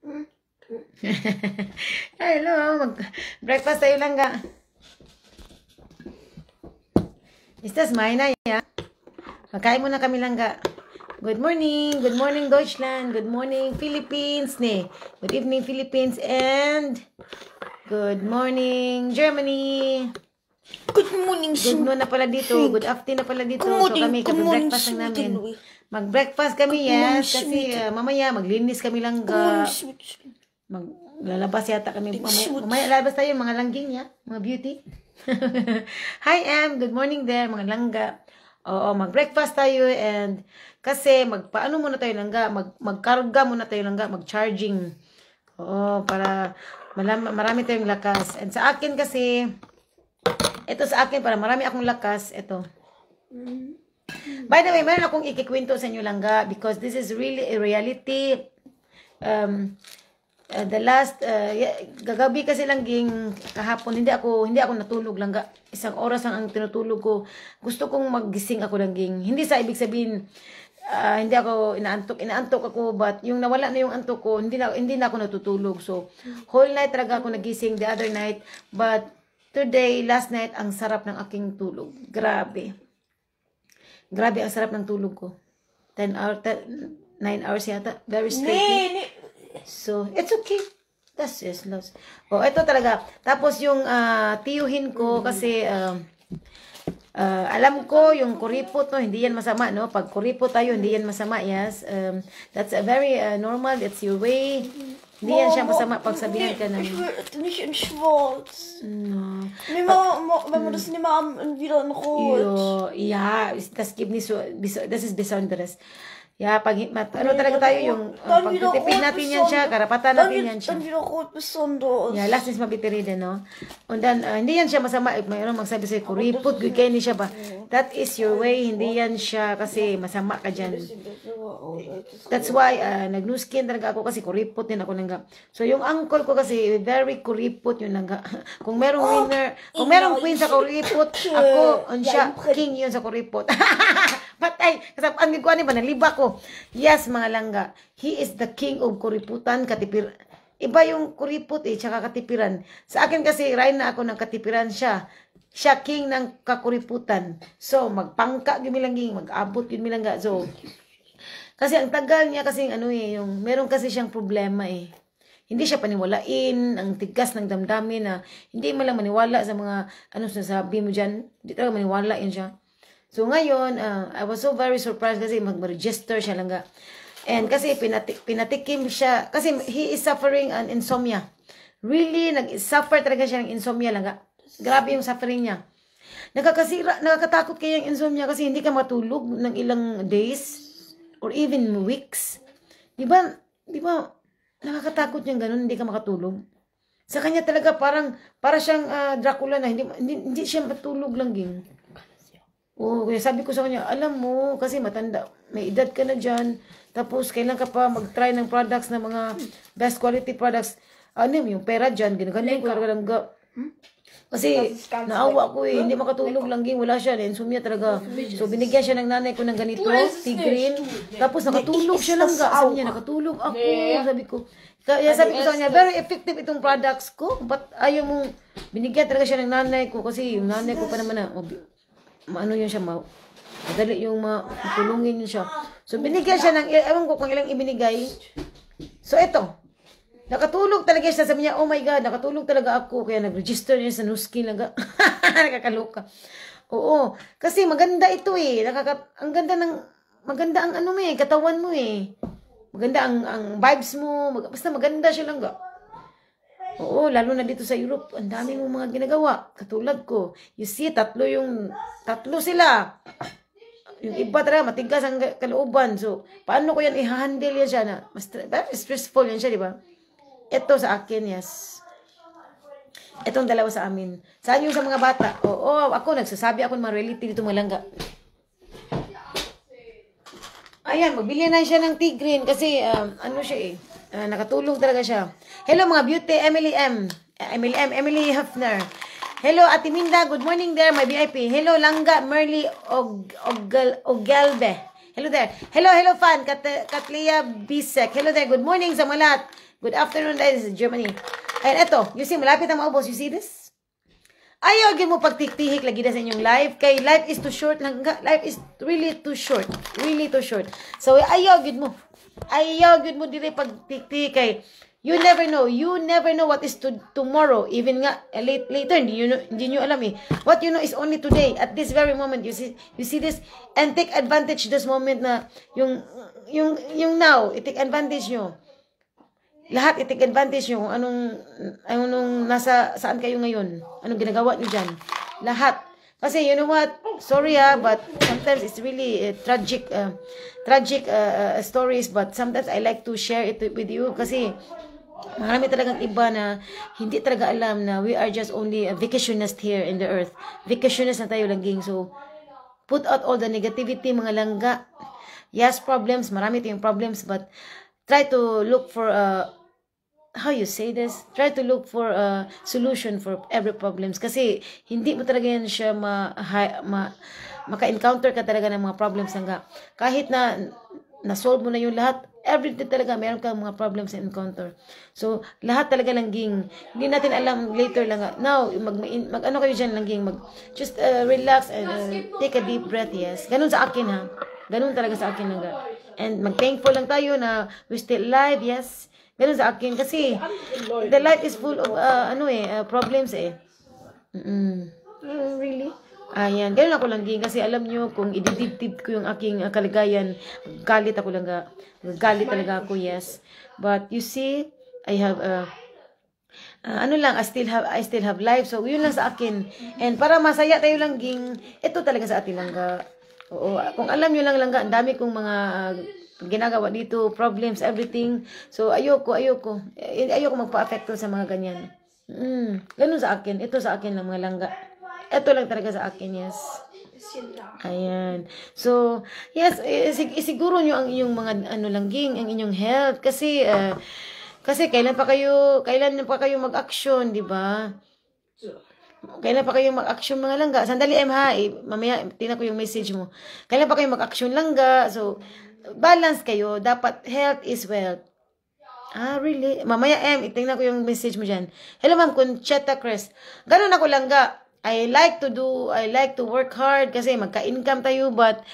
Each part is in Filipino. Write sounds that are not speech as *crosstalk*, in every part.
*laughs* Hello, mag breakfast tayo lang ga. Estas Mayna ya. Magkain muna kami lang ga. Good morning, good morning Deutschland, good morning Philippines ne. Good evening Philippines and good morning Germany. Good morning, Good noon na pala dito, good afternoon na pala dito. Good So morning, kami, good morning, breakfast lang namin. Mag-breakfast kami, yes. Kasi uh, mamaya, maglinis kami lang. Sweet, sweet. maglalabas yata kami. Mamaya, mamaya lalabas tayo, mga langging niya, mga beauty. *laughs* Hi, Em. Good morning there, mga langga. Oo, mag-breakfast tayo and kasi magpaano muna tayo langga, mag magkarga muna tayo langga, mag-charging. Oo, para malam, marami tayong lakas. And sa akin kasi, ito sa akin, para marami akong lakas, ito. By the way, meron akong ikikwento sa inyo langga because this is really a reality. Um, uh, the last, uh, gagabi kasi lang ging kahapon, hindi ako, hindi ako natulog langga. Isang oras lang ang tinutulog ko. Gusto kong magising ako lang. Hindi sa ibig sabihin, ah, hindi ako inaantok, inaantok ako, but yung nawala na yung antok ko, hindi na, hindi na ako natutulog. So, whole night talaga ako nagising the other night, but today, last night, ang sarap ng aking tulog. Grabe. Grabe, ang sarap ng tulog ko. 10 hour, 10, 9 hours yata. Very straight. So, it's okay. That's just loss. Oh, ito talaga. Tapos yung ah, tiyuhin ko kasi um, ah, alam ko yung kuripot no, hindi yan masama no. Pag kuripot tayo, hindi yan masama. Yes. Um, that's a very ah, normal. It's your way. Hindi yan siya masama pag sabihin ka Ich ng will nicht in schwarz. no. Nee, ma, ma, wenn wir das nehmen haben, wieder in rot. Yo, ja, das gibt nicht so, das ist besonderes. Ja, pag, mat, ano talaga tayo yung, uh, Dann pag wieder titipid rot natin yan siya, karapatan natin yan siya. besonders. Yeah, last is mabitiri no? And then, uh, hindi yan siya masama. Eh, Mayroon magsabi sa'yo, kuripot, good kayo ni siya ba? That is your way, hindi yan siya kasi masama ka dyan. That's why, uh, nag-nuskin talaga ako kasi kuripot din ako nangga. So, yung uncle ko kasi, very kuripot yung nangga. *laughs* kung merong winner, kung merong queen sa kuripot, ako, *laughs* on siya, king yun sa kuripot. *laughs* Patay! Kasi ang gikuha ni ba, naliba ko. Yes, mga langga. He is the king of kuriputan, katipir. Iba yung kuripot eh, tsaka katipiran. Sa akin kasi, rain na ako ng katipiran siya. Siya king ng kakuriputan. So, magpangka yun milangging, mag-abot yun milangga. So, kasi ang tagal niya kasi ano eh, yung meron kasi siyang problema eh. Hindi siya paniwalain, ang tigas ng damdamin na hindi mo lang maniwala sa mga ano sinasabi mo dyan. Hindi talaga maniwala yun siya. So ngayon, ah, I was so very surprised kasi mag-register siya lang ga. And kasi pinati- pinatikim siya, kasi he is suffering an insomnia. Really, nag-suffer talaga siya ng insomnia lang ga. Grabe yung suffering niya. Nakakasira, nakakatakot kaya yung insomnia kasi hindi ka matulog ng ilang days or even weeks. Di ba, di ba, nakakatakot yung ganun, hindi ka makatulog. Sa kanya talaga parang, para siyang ah, Dracula na, hindi, hindi, hindi siya matulog lang ging. Oo, kaya sabi ko sa kanya, alam mo, kasi matanda, may edad ka na dyan, tapos kailan ka pa mag-try ng products na mga best quality products. Ano yung pera dyan, ginaganyan ko talaga lang ga. Kasi naawa ko eh, hindi makatulog lang ging, wala siya, insomnia talaga. So binigyan siya ng nanay ko ng ganito, tigrin, tapos nakatulog siya lang ga. Sabi niya, nakatulog ako, sabi ko. Kaya sabi ko sa kanya, very effective itong products ko, but ayaw mong, binigyan talaga siya ng nanay ko, kasi yung nanay ko pa naman na, maano yun siya, ma, madali yung matulungin yun siya. So, binigyan siya ng, ewan ko kung ilang ibinigay. So, eto. Nakatulog talaga siya. Sabi niya, oh my God, nakatulog talaga ako. Kaya nag-register niya sa Nuski. Naga, *laughs* nakakaloka. Oo. Kasi maganda ito eh. Nakaka, ang ganda ng, maganda ang ano mo eh, katawan mo eh. Maganda ang, ang vibes mo. Mag, basta maganda siya lang ga. Oo, lalo na dito sa Europe, ang dami mong mga ginagawa. Katulad ko. You see, tatlo yung, tatlo sila. Yung iba talaga, matigas ang ka- kalooban. So, paano ko yan i-handle yan siya na? Mas, stressful yan siya, di ba? Ito sa akin, yes. Itong dalawa sa amin. Saan yung sa mga bata? Oo, ako, nagsasabi ako ng mga relative dito mga langga. Ayan, magbili na siya ng tigrin kasi um, ano siya eh. Ah, nakatulong talaga siya. Hello mga beauty, Emily M. Emily M. Emily Hefner. Hello Ate Minda, good morning there, my VIP. Hello Langga Merly Og Ogal Ogalbe. Hello there. Hello, hello fan. Kat Katlia Bisek. Hello there. Good morning sa mga lahat. Good afternoon guys. Germany. Ayan, eto. You see, malapit ang maubos. You see this? Ayaw, gin mo pagtiktihik lagi na sa inyong live. Kay life is too short. Life is really too short. Really too short. So, ayaw, gin mo. Ayaw, gin mo dire pagtiktihik kay You never know. You never know what is to tomorrow. Even nga uh, late, later, hindi you know, hindi nyo alam eh. What you know is only today. At this very moment, you see you see this and take advantage this moment na yung yung yung now, i-take advantage nyo. Lahat i-take advantage nyo anong anong nasa saan kayo ngayon. Anong ginagawa niyo diyan. Lahat. Kasi you know what? Sorry ah, but sometimes it's really uh, tragic uh, tragic uh, uh, stories but sometimes I like to share it with you kasi Marami talagang iba na hindi talaga alam na we are just only a vacationist here in the earth. Vacationist na tayo langging. So, put out all the negativity, mga langga. Yes, problems. Marami tayong problems. But, try to look for a, how you say this? Try to look for a solution for every problems. Kasi, hindi mo talaga yan siya ma, ma maka-encounter ka talaga ng mga problems hangga. Kahit na na-solve mo na yung lahat, every day talaga meron kang mga problems and encounter. So, lahat talaga langging. Hindi natin alam later lang. Now, mag, mag ano kayo dyan langging, mag, just uh, relax and uh, take a deep breath, yes. Ganun sa akin ha. Ganun talaga sa akin lang. And mag-thankful lang tayo na we still alive, yes. Ganun sa akin kasi the life is full of uh, ano eh, uh, problems eh. Mm -mm. Really? Ayan, ganun ako lang din kasi alam nyo kung ididibdib ko yung aking uh, kaligayan, galit ako lang ga. Galit talaga ako, yes. But you see, I have uh, uh, ano lang, I still have I still have life. So yun lang sa akin. And para masaya tayo lang ging, ito talaga sa atin lang ga. Oo, kung alam niyo lang lang ga, ang dami kong mga uh, ginagawa dito, problems, everything. So ayoko, ayoko. Ayoko magpa-affecto sa mga ganyan. Mm, ganun sa akin. Ito sa akin lang mga langga. Ito lang talaga sa akin, yes. Ayan. So, yes, isiguro nyo ang inyong mga ano langging, ang inyong health. Kasi, uh, kasi kailan pa kayo, kailan pa kayo mag-action, di ba? Kailan pa kayo mag-action mga langga? Sandali, em. Eh, mamaya, tingnan ko yung message mo. Kailan pa kayo mag-action langga? So, balance kayo. Dapat health is wealth. Ah, really? Mamaya, em, itingnan ko yung message mo dyan. Hello, ma'am, Conchetta Chris. Ganun ako langga. I like to do, I like to work hard kasi magka-income tayo but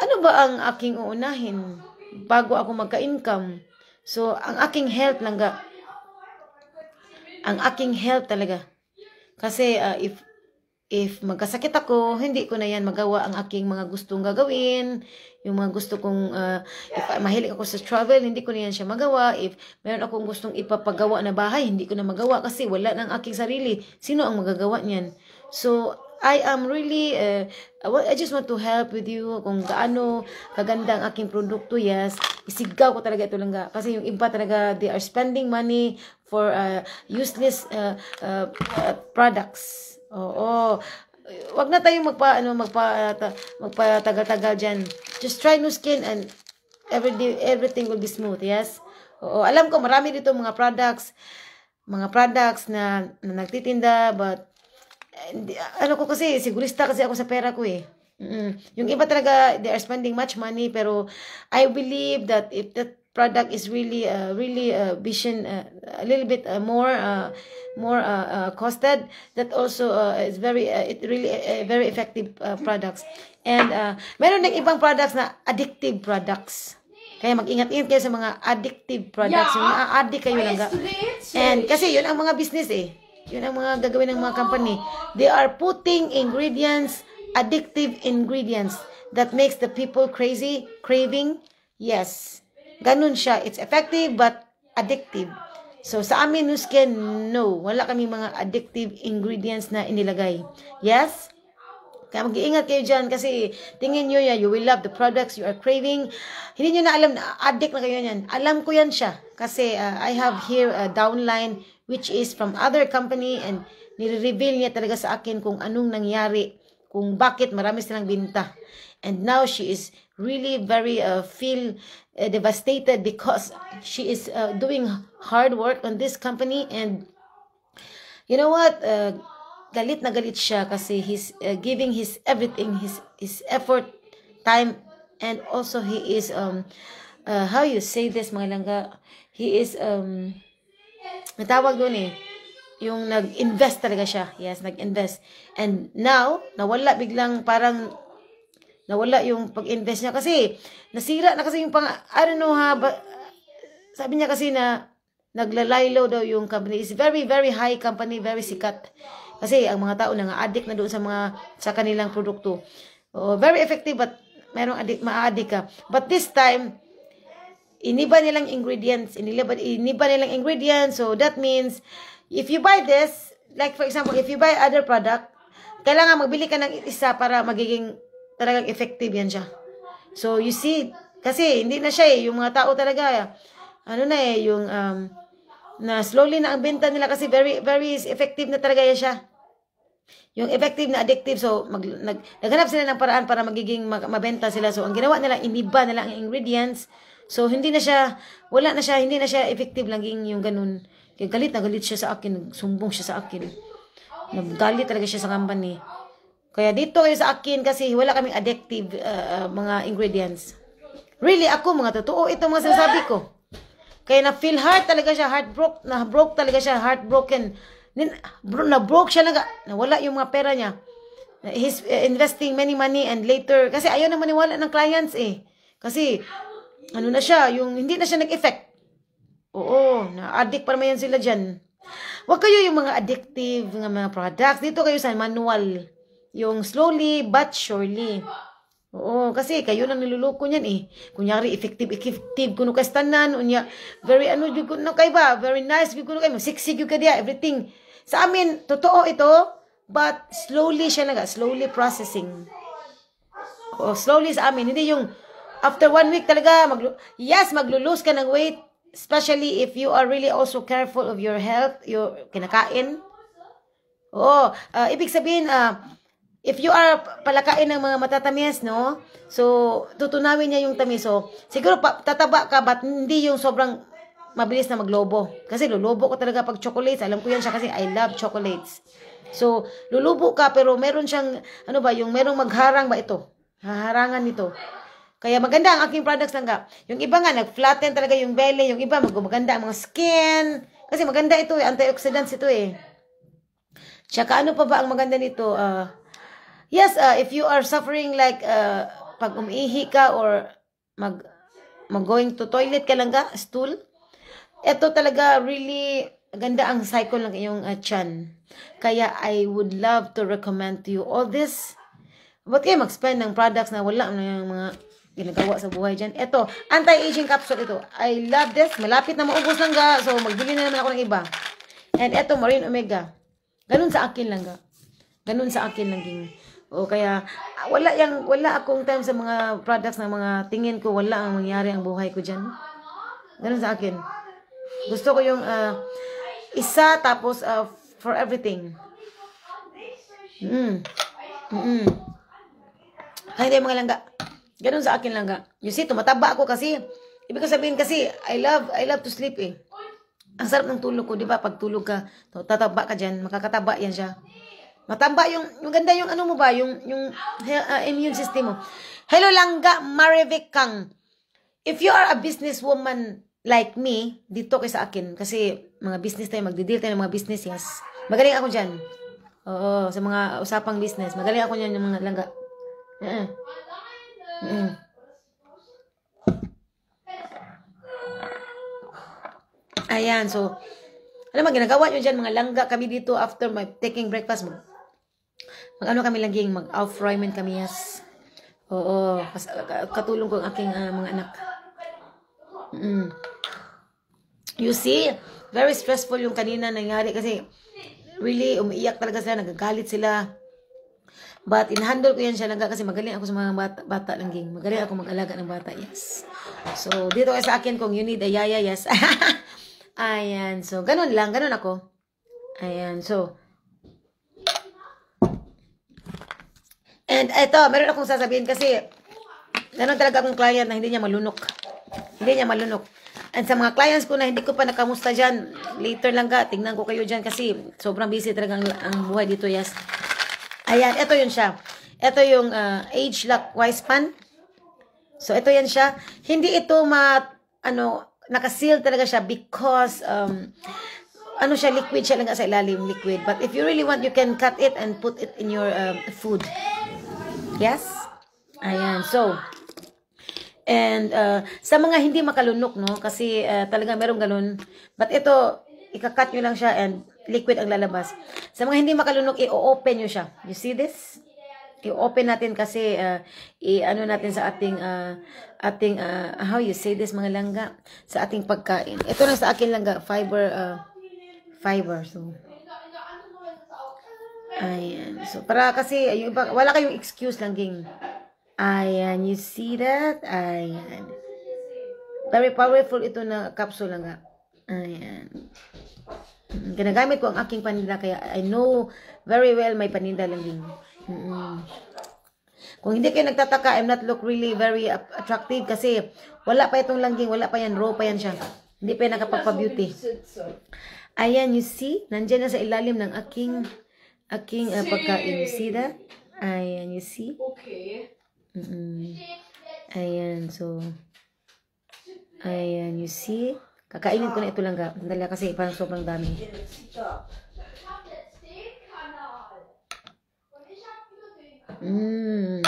ano ba ang aking uunahin bago ako magka-income? So, ang aking health lang ga. Ang aking health talaga. Kasi uh, if if magkasakit ako, hindi ko na yan magawa ang aking mga gustong gagawin. Yung mga gusto kong, uh, if mahilig ako sa travel, hindi ko na yan siya magawa. If meron akong gustong ipapagawa na bahay, hindi ko na magawa kasi wala ng aking sarili. Sino ang magagawa niyan? So, I am really, uh, I just want to help with you kung gaano kaganda ang aking produkto, yes. Isigaw ko talaga ito lang ga. Kasi yung iba talaga, they are spending money for uh, useless uh, uh, products. Oo. Wag na tayong magpa ano magpa magpatagal-tagal diyan. Just try new skin and every everything will be smooth, yes? Oo, alam ko marami dito mga products, mga products na, na nagtitinda but ano ko kasi sigurista kasi ako sa pera ko eh. Mm. Yung iba talaga they are spending much money pero I believe that if that product is really uh, really uh, vision uh, a little bit uh, more uh, more uh, uh, costed. That also uh, is very uh, it really uh, very effective uh, products. And uh, meron ding ibang products na addictive products. Kaya mag-ingat-ingat kayo sa mga addictive products. Yeah. yung addict kayo lang and kasi yun ang mga business eh. Yun ang mga gagawin ng mga company. They are putting ingredients addictive ingredients that makes the people crazy craving. Yes ganun siya it's effective but addictive So, sa amin, Nusken, no. Wala kami mga addictive ingredients na inilagay. Yes? Kaya mag-iingat kayo dyan kasi tingin nyo yan, you will love the products you are craving. Hindi nyo na alam na addict na kayo yan. Alam ko yan siya. Kasi uh, I have here a downline which is from other company and nire-reveal niya talaga sa akin kung anong nangyari, kung bakit marami silang binta. And now she is really very uh, feel uh, devastated because she is uh, doing hard work on this company. And you know what? Uh, galit na galit siya kasi he's uh, giving his everything his his effort time and also he is um uh, how you say this mga langga? He is um natawag doon eh yung nag-invest talaga siya. Yes nag-invest. And now nawala biglang parang nawala yung pag-invest niya. Kasi nasira na kasi yung pang I don't know ha but, sabi niya kasi na naglalaylo daw yung company. Is very very high company very sikat. Kasi ang mga tao na addict na doon sa mga sa kanilang produkto. Oh, very effective but merong addict ma-addict ka. But this time iniba nilang ingredients. Iniba, iniba nilang ingredients. So that means if you buy this like for example if you buy other product kailangan magbili ka ng isa para magiging talagang effective yan siya. So you see kasi hindi na siya eh. Yung mga tao talaga ano na eh yung um, na slowly na ang benta nila kasi very very effective na talaga yan siya. Yung effective na addictive so mag, nag, naghanap sila ng paraan para magiging mag, mabenta sila. So ang ginawa nila iniba nila ang ingredients. So hindi na siya wala na siya hindi na siya effective laging yung ganun kaya galit na galit siya sa akin sumbong siya sa akin. Naggalit talaga siya sa company. Kaya dito kayo sa akin kasi wala kaming addictive uh, mga ingredients. Really ako mga totoo ito mga sinasabi ko. Kaya na feel hard talaga siya heartbroken na broke talaga siya heartbroken. Na broke siya lang nawala yung mga pera niya. He's investing many money and later kasi ayaw na maniwala ng clients eh. Kasi ano na siya yung hindi na siya nag-effect oo na-addict pa naman sila dyan Huwag kayo yung mga addictive ng mga products. Dito kayo sa manual. Yung slowly but surely. Oo, kasi kayo lang niluloko niyan eh. Kunyari, effective, effective, kuno ka stanan, unya, very ano, yung kuno kay ba, very nice, kuno kay, sexy yung ka everything. Sa amin, totoo ito, but slowly siya naga, slowly processing. Oh, slowly sa amin, hindi yung, after one week talaga, mag, yes, maglo-lose ka ng weight, especially if you are really also careful of your health, your kinakain. Oo, uh, ibig sabihin, uh, if you are palakain ng mga matatamis, no? So, tutunawin niya yung tamis. So, siguro tataba ka, but hindi yung sobrang mabilis na maglobo. Kasi lulubo ko talaga pag chocolates. Alam ko yan siya kasi I love chocolates. So, lulubo ka, pero meron siyang, ano ba, yung merong magharang ba ito? Haharangan nito. Kaya maganda ang aking products lang ka. Yung iba nga, nag-flatten talaga yung belly. Yung iba, maganda ang mga skin. Kasi maganda ito eh. Antioxidants ito eh. Tsaka ano pa ba ang maganda nito? Uh, yes, uh, if you are suffering like uh, pag umiihi ka or mag, mag going to toilet ka lang ka, stool. Ito talaga really ganda ang cycle ng iyong uh, chan. Kaya I would love to recommend to you all this. Ba't kayo mag-spend ng products na wala yung mga ginagawa sa buhay dyan. Ito, anti-aging capsule ito. I love this. Malapit na maubos lang ga. So, magbili na naman ako ng iba. And ito, Marine Omega. Ganun sa akin lang ga. Ganun sa akin lang ging. O kaya, wala yang wala akong time sa mga products na mga tingin ko, wala ang mangyari ang buhay ko dyan. Ganun sa akin. Gusto ko yung uh, isa tapos uh, for everything. Mm. Mm. -mm. Kaya mga langga. Ganun sa akin lang ga. You see, tumataba ako kasi, ibig sabihin kasi, I love, I love to sleep eh. Ang sarap ng tulog ko, di ba? Pag tulog ka, tataba ka dyan, makakataba yan siya. Matamba yung, yung ganda yung ano mo ba, yung, yung uh, immune system mo. Hello Langga, Marivic Kang. If you are a businesswoman like me, dito kay sa akin, kasi mga business tayo, magdi-deal tayo ng mga business, yes. Magaling ako dyan. Oo, sa mga usapang business. Magaling ako dyan yung mga langga. Uh -uh. Mm. Ayan, so, alam mo, ginagawa nyo dyan, mga langga kami dito after my taking breakfast. Mag, mag ano kami langging, mag off fryman kami, yes. Oo, kas, katulong ko ang aking uh, mga anak. Mm. You see, very stressful yung kanina nangyari kasi really umiiyak talaga sila, nagagalit sila. But in-handle ko yan siya lang kasi magaling ako sa mga bata, bata lang ging. Magaling ako mag-alaga ng bata, yes. So, dito kayo sa akin kung you need a yaya, yes. *laughs* Ayan, so, ganun lang, ganun ako. Ayan, so. And eto, meron akong sasabihin kasi, ganun talaga akong client na hindi niya malunok. Hindi niya malunok. And sa mga clients ko na hindi ko pa nakamusta dyan, later lang ka, tingnan ko kayo dyan kasi sobrang busy talaga ang, ang buhay dito, yes. Ayan, ito yun siya. Ito yung uh, age lock wise pan. So, ito yan siya. Hindi ito ma, ano, nakaseal talaga siya because, um, ano siya, liquid siya lang sa ilalim, liquid. But if you really want, you can cut it and put it in your um, food. Yes? Ayan. So, and uh, sa mga hindi makalunok, no? Kasi uh, talaga merong ganun. But ito, ikakat nyo lang siya and liquid ang lalabas. Sa mga hindi makalunok, i-open nyo siya. You see this? i-open natin kasi uh, i-ano natin sa ating uh, ating uh, how you say this mga langga sa ating pagkain. Ito lang sa akin langga fiber uh, fiber so Ayan. So, para kasi, yung iba, wala kayong excuse lang. Ayan. You see that? Ayan. Very powerful ito na capsule lang. Ayan. Ginagamit ko ang aking paninda, kaya I know very well may paninda lang din. Mm-mm. Kung hindi kayo nagtataka, I'm not look really very attractive kasi wala pa itong langging, wala pa yan, raw pa yan siya. Hindi pa yan nakapagpa-beauty. Ayan, you see? Nandiyan na sa ilalim ng aking aking uh, pagkain. You see that? Ayan, you see? Okay. Mm-mm. Ayan, so Ayan, you see? Kakainin ko na ito lang ga. Dali kasi parang sobrang dami. Mm.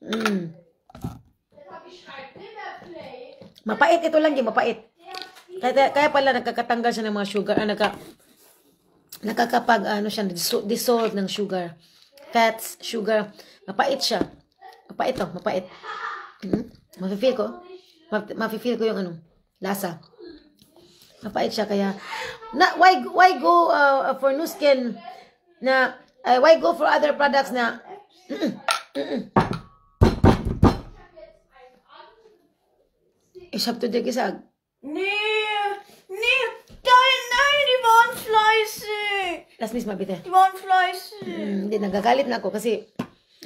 Mm. Mapait ito lang, mapait. Kaya, kaya pala nagkakatanggal siya ng mga sugar, ah, nagka, nakakapag, ano siya, dissolve ng sugar. Fats, sugar. Mapait siya. Mapait to, mapait. Hmm? Mafe-feel ko. Mafe-feel ko yung ano, lasa. Mapait siya kaya na why why go uh, for new skin na uh, why go for other products na mm -mm, mm -mm. Ich hab dir gesagt. Nee, nee, nein, nein, die waren fleißig. Lass mich mal bitte. Die waren fleißig. Mm, Hindi, nagagalit na ako kasi.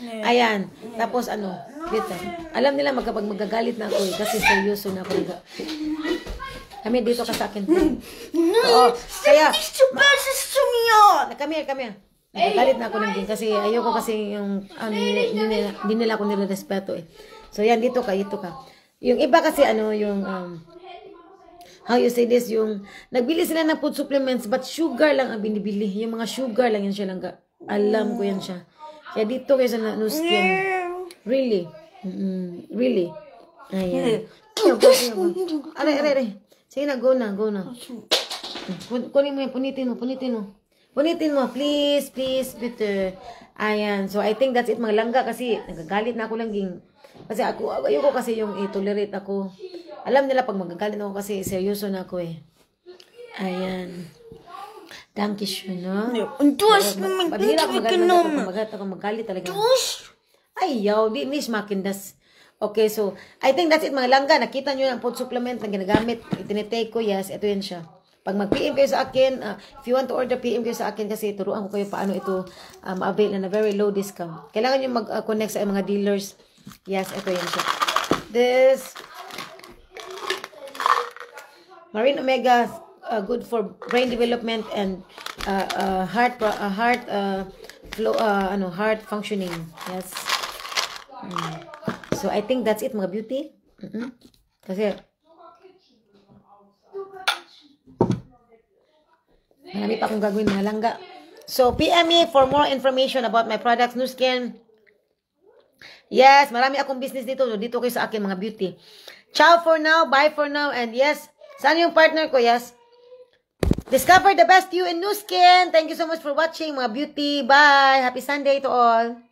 Ayan. Tapos ano, dito. Alam nila magkapag magagalit na ako eh, kasi seryoso na ako. Kami dito ka sa akin. Oo. Kaya, na, come here, come here. Nagagalit na ako ng din kasi ayoko kasi yung ano, hindi, nila, hindi nila ako eh. So yan, dito ka, dito ka. Yung iba kasi ano, yung um, how you say this, yung nagbili sila ng food supplements but sugar lang ang binibili. Yung mga sugar lang yan siya lang. Alam ko yan siya. Kaya dito kayo sa na- no skin. Really? Mm-mm. Really? Ayan. Aray, aray, aray. Sige na, go na, go na. Kun- Kunin mo yan, punitin mo, punitin mo. Punitin mo, please, please, bitte. Ayan. So, I think that's it, mga langga, kasi nagagalit na ako langging. Kasi ako, ayoko kasi yung i-tolerate ako. Alam nila pag magagalit ako kasi seryoso na ako eh. Ayan. Danke schön, no? Nee. Und du hast mir mein magalit, weggenommen. magalit ako, magalit talaga. Du hast... Ayaw, di nis makindas. Okay, so, I think that's it mga langga. Nakita nyo yung food supplement na ginagamit. Itinitake ko, yes, ito yan siya. Pag mag-PM kayo sa akin, uh, if you want to order, PM kayo sa akin kasi turuan ko kayo paano ito uh, ma-avail na very low discount. Kailangan nyo mag-connect sa mga dealers. Yes, ito yan siya. This, Marine Omega, uh, good for brain development and uh, uh, heart uh, heart uh, flow uh, ano heart functioning. Yes. Mm. So I think that's it mga beauty. mm Kasi Marami pa akong gagawin mga langga. So, PM me for more information about my products, Nu Skin. Yes, marami akong business dito. Dito kayo sa akin, mga beauty. Ciao for now. Bye for now. And yes, saan yung partner ko? Yes. Discover the best you in Nu Skin. Thank you so much for watching, mga beauty. Bye. Happy Sunday to all.